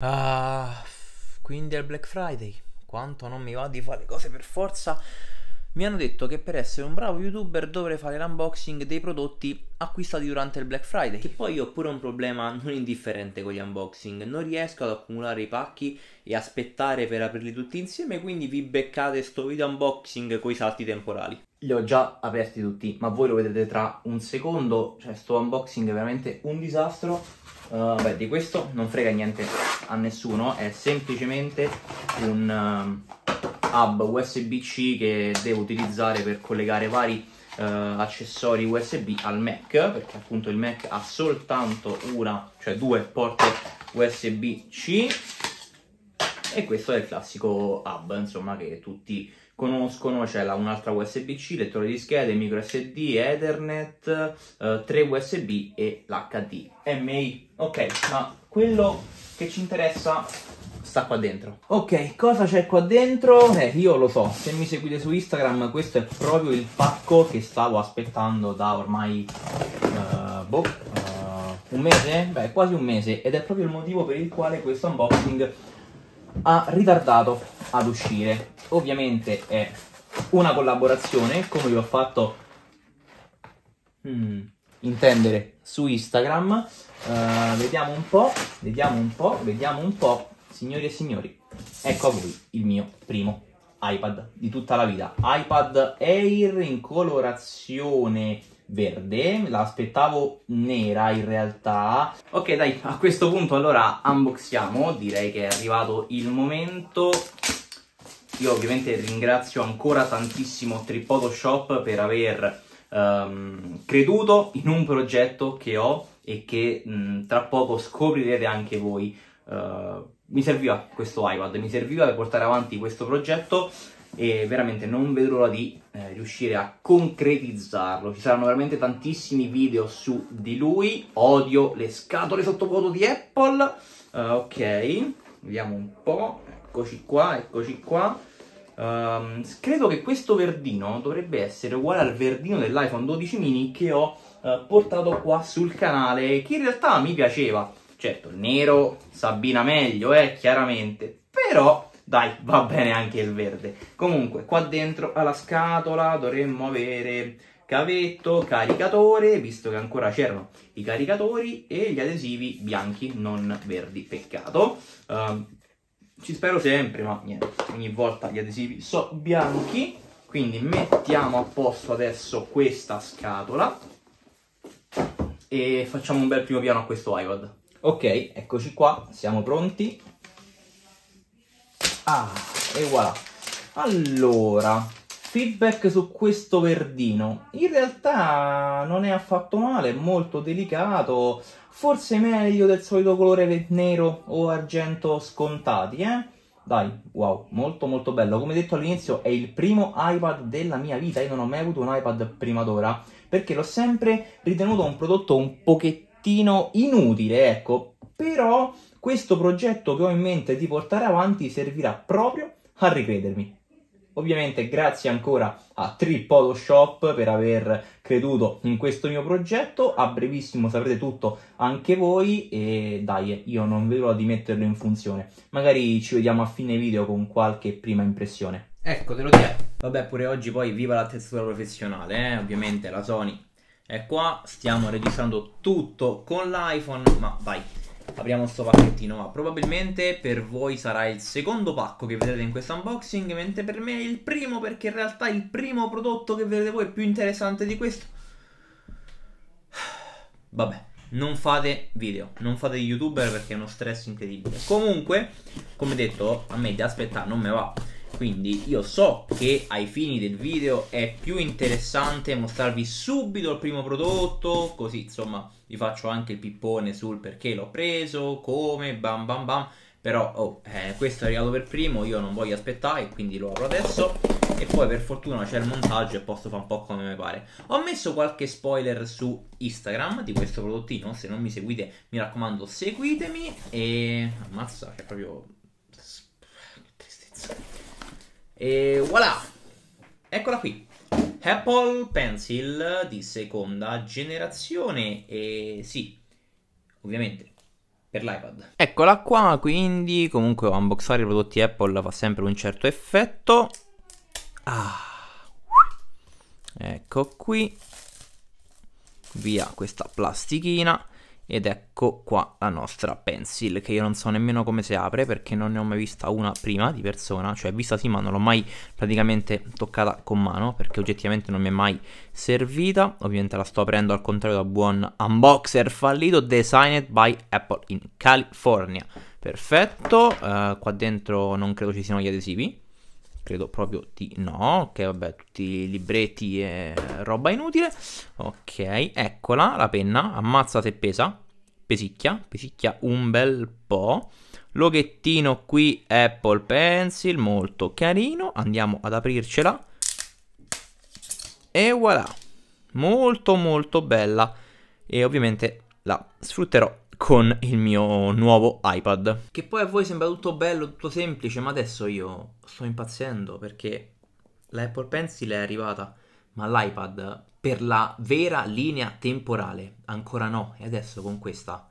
Ah, quindi è il Black Friday. Quanto non mi va di fare cose per forza. Mi hanno detto che per essere un bravo youtuber dovrei fare l'unboxing dei prodotti acquistati durante il Black Friday. Che poi ho pure un problema non indifferente con gli unboxing. Non riesco ad accumulare i pacchi e aspettare per aprirli tutti insieme, quindi vi beccate sto video unboxing con i salti temporali. Li ho già aperti tutti, ma voi lo vedete tra un secondo. Cioè, sto unboxing è veramente un disastro Uh, beh, di questo non frega niente a nessuno, è semplicemente un uh, hub USB-C che devo utilizzare per collegare vari uh, accessori USB al Mac, perché appunto il Mac ha soltanto una, cioè due porte USB-C e questo è il classico hub, insomma, che tutti conoscono, c'è un'altra USB-C, lettore di schede, micro SD, Ethernet, eh, 3 USB e l'HDMI. Ok, ma quello che ci interessa sta qua dentro. Ok, cosa c'è qua dentro? Eh, io lo so, se mi seguite su Instagram questo è proprio il pacco che stavo aspettando da ormai, uh, boh, uh, un mese? Beh, quasi un mese ed è proprio il motivo per il quale questo unboxing ha ritardato ad uscire. Ovviamente è una collaborazione, come vi ho fatto hmm, intendere su Instagram. Uh, vediamo un po', vediamo un po', vediamo un po'. Signori e signori, ecco a voi il mio primo iPad di tutta la vita. iPad Air in colorazione verde, l'aspettavo nera in realtà. Ok dai, a questo punto allora unboxiamo, direi che è arrivato il momento. Io ovviamente ringrazio ancora tantissimo Tripotoshop per aver um, creduto in un progetto che ho e che mh, tra poco scoprirete anche voi. Uh, mi serviva questo iPad, mi serviva per portare avanti questo progetto e veramente non vedo l'ora di eh, riuscire a concretizzarlo. Ci saranno veramente tantissimi video su di lui. Odio le scatole sottovuoto di Apple. Uh, ok, vediamo un po'. Eccoci qua, eccoci qua. Um, credo che questo verdino dovrebbe essere uguale al verdino dell'iPhone 12 mini che ho uh, portato qua sul canale, che in realtà mi piaceva. Certo, nero si abbina meglio, eh, chiaramente, però dai, va bene anche il verde. Comunque, qua dentro alla scatola dovremmo avere cavetto, caricatore, visto che ancora c'erano i caricatori, e gli adesivi bianchi, non verdi, peccato. Uh, ci spero sempre, ma niente, ogni volta gli adesivi sono bianchi. Quindi mettiamo a posto adesso questa scatola e facciamo un bel primo piano a questo iPad. Ok, eccoci qua, siamo pronti. Ah, e voilà. Allora, feedback su questo verdino. In realtà non è affatto male, è molto delicato. Forse meglio del solito colore nero o argento scontati, eh? Dai, wow, molto molto bello. Come detto all'inizio, è il primo iPad della mia vita. Io non ho mai avuto un iPad prima d'ora perché l'ho sempre ritenuto un prodotto un pochettino inutile, ecco. Però questo progetto che ho in mente di portare avanti servirà proprio a ricredermi. Ovviamente grazie ancora a Tripolo Shop per aver creduto in questo mio progetto. A brevissimo saprete tutto anche voi e dai, io non vedo l'ora di metterlo in funzione. Magari ci vediamo a fine video con qualche prima impressione. Ecco, te lo dico. Vabbè, pure oggi poi viva l'attrezzatura professionale, eh? Ovviamente la Sony è qua, stiamo registrando tutto con l'iPhone, ma vai apriamo sto pacchettino ma probabilmente per voi sarà il secondo pacco che vedrete in questo unboxing mentre per me è il primo perché in realtà il primo prodotto che vedrete voi è più interessante di questo. Vabbè non fate video, non fate youtuber perché è uno stress incredibile. Comunque come detto a me di aspettare non me va quindi io so che ai fini del video è più interessante mostrarvi subito il primo prodotto, così insomma vi faccio anche il pippone sul perché l'ho preso, come, bam bam bam. Però oh, eh, questo è arrivato per primo, io non voglio aspettare, quindi lo apro adesso. E poi per fortuna c'è il montaggio e posso fare un po' come mi pare. Ho messo qualche spoiler su Instagram di questo prodottino, se non mi seguite mi raccomando seguitemi. E ammazza, che proprio... E voilà! Eccola qui. Apple Pencil di seconda generazione e sì, ovviamente per l'iPad. Eccola qua, quindi comunque unboxare i prodotti Apple fa sempre un certo effetto. Ah. Ecco qui. Via questa plastichina. Ed ecco qua la nostra pencil, che io non so nemmeno come si apre perché non ne ho mai vista una prima di persona, cioè vista sì ma non l'ho mai praticamente toccata con mano perché oggettivamente non mi è mai servita. Ovviamente la sto aprendo al contrario da buon unboxer fallito, designed by Apple in California. Perfetto, uh, qua dentro non credo ci siano gli adesivi, credo proprio di no, ok vabbè tutti libretti e roba inutile, ok eccola la penna, ammazza se pesa, pesicchia, pesicchia un bel po', loghettino qui Apple Pencil, molto carino, andiamo ad aprircela. E voilà, molto molto bella. E ovviamente la sfrutterò con il mio nuovo iPad. Che poi a voi sembra tutto bello, tutto semplice, ma adesso io sto impazzendo perché l'Apple Pencil è arrivata, ma l'iPad per la vera linea temporale ancora no. E adesso con questa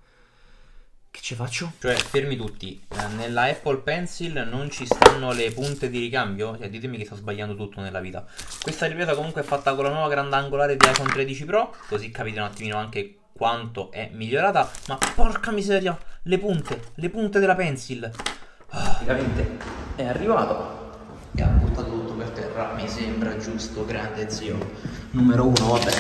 che ci faccio? Cioè, fermi tutti, nella Apple Pencil non ci stanno le punte di ricambio? Cioè, ditemi che sto sbagliando tutto nella vita. Questa ripresa comunque è fatta con la nuova grandangolare di iPhone 13 Pro, così capite un attimino anche quanto è migliorata, ma porca miseria, le punte, le punte della pencil. Praticamente è arrivato e ha buttato tutto per terra, mi sembra giusto, grande zio. Numero uno, vabbè.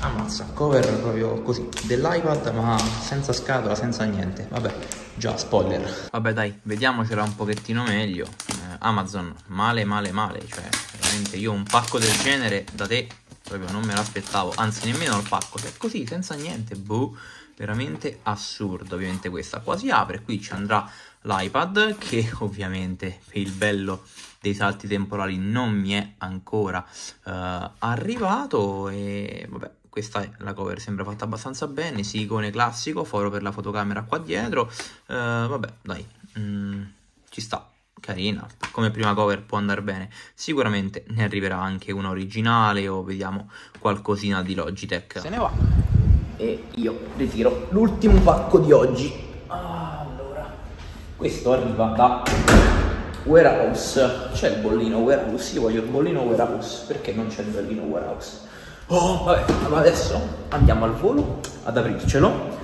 Ammazza, cover proprio così, dell'iPad ma senza scatola, senza niente. Vabbè, già spoiler. Vabbè dai, vediamocela un pochettino meglio. Eh, Amazon, male male male, cioè veramente io un pacco del genere da te proprio non me l'aspettavo, anzi nemmeno al pacco, cioè così senza niente, boh, veramente assurdo ovviamente questa. Qua si apre, qui ci andrà l'iPad che ovviamente per il bello dei salti temporali non mi è ancora uh, arrivato e vabbè questa è la cover sembra fatta abbastanza bene, silicone classico, foro per la fotocamera qua dietro, uh, vabbè dai, mm, ci sta carina, come prima cover può andare bene. Sicuramente ne arriverà anche una originale o vediamo qualcosina di Logitech. Se ne va. E io ritiro l'ultimo pacco di oggi. Allora, questo arriva da Warehouse. C'è il bollino Warehouse, io voglio il bollino Warehouse. Perché non c'è il bollino Warehouse? Oh, vabbè, allora adesso andiamo al volo ad aprircelo.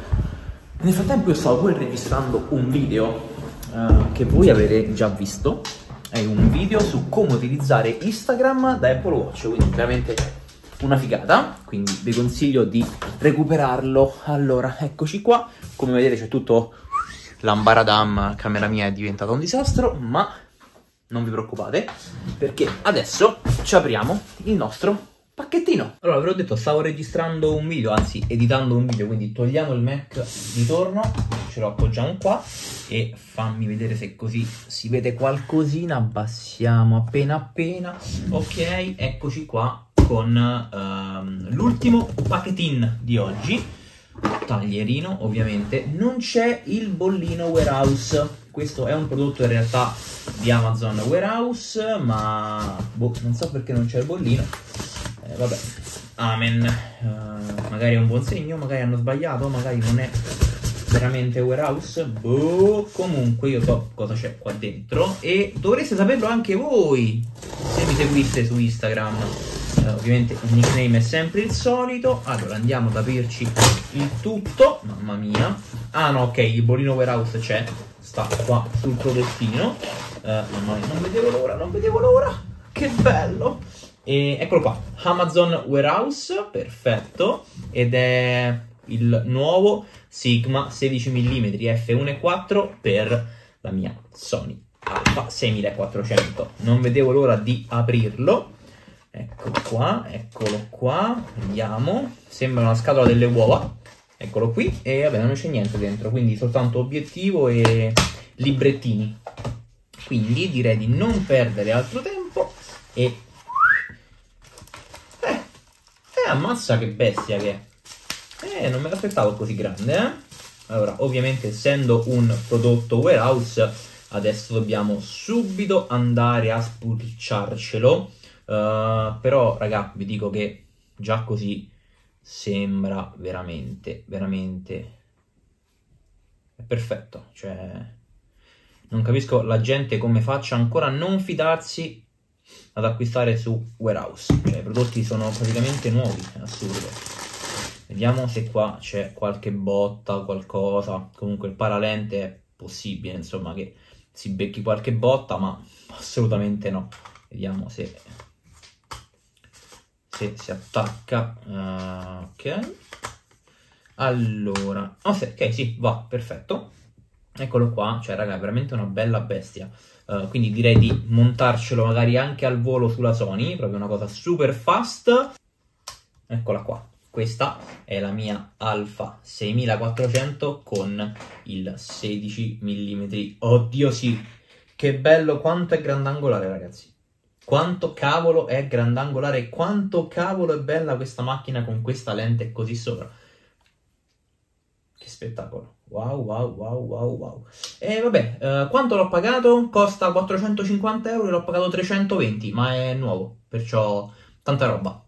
Nel frattempo io stavo pure registrando un video uh, che voi avete già visto è un video su come utilizzare Instagram da Apple Watch quindi veramente una figata quindi vi consiglio di recuperarlo. Allora eccoci qua. Come vedete c'è tutto l'ambaradam camera mia è diventata un disastro ma non vi preoccupate perché adesso ci apriamo il nostro pacchettino. Allora, ve l'ho detto, stavo registrando un video, anzi editando un video, quindi togliamo il Mac di torno, ce lo appoggiamo qua e fammi vedere se così si vede qualcosina, abbassiamo appena appena, ok, eccoci qua con um, l'ultimo pacchettin di oggi, taglierino ovviamente, non c'è il bollino warehouse, questo è un prodotto in realtà di Amazon Warehouse, ma boh, non so perché non c'è il bollino, eh, vabbè, amen. Uh, magari è un buon segno, magari hanno sbagliato, magari non è veramente warehouse. Boh, comunque io so cosa c'è qua dentro e dovreste saperlo anche voi se mi seguiste su Instagram. Uh, ovviamente il nickname è sempre il solito. Allora andiamo ad aprirci il tutto. Mamma mia. Ah no, ok, il bolino warehouse c'è. Sta qua sul prodottino. Uh, mamma mia, non vedevo l'ora, non vedevo l'ora. Che bello. E eccolo qua, Amazon Warehouse, perfetto, ed è il nuovo Sigma 16 mm f1.4 per la mia Sony Alpha 6400. Non vedevo l'ora di aprirlo. Eccolo qua, eccolo qua, vediamo. Sembra una scatola delle uova. Eccolo qui e vabbè non c'è niente dentro, quindi soltanto obiettivo e librettini. Quindi direi di non perdere altro tempo e ammazza che bestia che è. Eh, non me l'aspettavo così grande, eh. Allora, ovviamente essendo un prodotto warehouse, adesso dobbiamo subito andare a spulciarcelo. Uh, però, raga, vi dico che già così sembra veramente, veramente è perfetto, cioè non capisco la gente come faccia ancora a non fidarsi ad acquistare su Warehouse, cioè i prodotti sono praticamente nuovi, è assurdo. Vediamo se qua c'è qualche botta qualcosa, comunque il paralente è possibile, insomma, che si becchi qualche botta, ma assolutamente no. Vediamo se, se si attacca. Uh, ok. Allora, oh, ok, sì, va, perfetto. Eccolo qua, cioè raga, è veramente una bella bestia. Uh, quindi direi di montarcelo magari anche al volo sulla Sony, proprio una cosa super fast. Eccola qua. Questa è la mia Alpha 6400 con il 16 mm. Oddio sì, che bello, quanto è grandangolare ragazzi. Quanto cavolo è grandangolare, quanto cavolo è bella questa macchina con questa lente così sopra. Che spettacolo. Wow, wow, wow, wow, wow. E vabbè, eh, quanto l'ho pagato? Costa 450 euro e l'ho pagato 320, ma è nuovo, perciò tanta roba.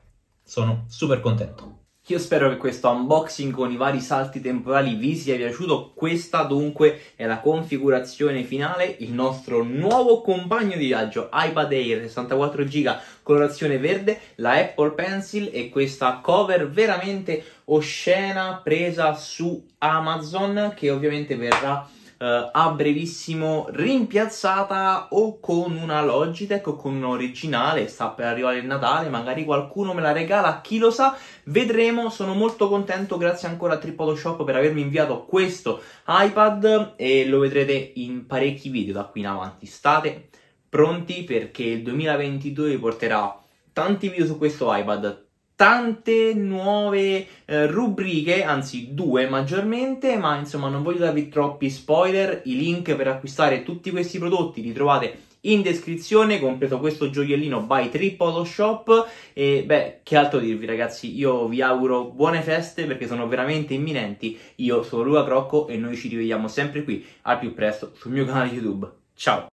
Sono super contento. Io spero che questo unboxing con i vari salti temporali vi sia piaciuto. Questa dunque è la configurazione finale, il nostro nuovo compagno di viaggio iPad Air 64 GB colorazione verde, la Apple Pencil e questa cover veramente oscena presa su Amazon che ovviamente verrà Uh, a brevissimo rimpiazzata o con una Logitech o con un originale, sta per arrivare il Natale, magari qualcuno me la regala, chi lo sa, vedremo, sono molto contento, grazie ancora a Tripolo Shop per avermi inviato questo iPad e lo vedrete in parecchi video da qui in avanti, state pronti perché il 2022 vi porterà tanti video su questo iPad, tante nuove eh, rubriche, anzi due maggiormente, ma insomma non voglio darvi troppi spoiler, i link per acquistare tutti questi prodotti li trovate in descrizione, compreso questo gioiellino by Tripolo Shop e beh, che altro dirvi ragazzi, io vi auguro buone feste perché sono veramente imminenti, io sono Luca Crocco e noi ci rivediamo sempre qui al più presto sul mio canale YouTube, ciao!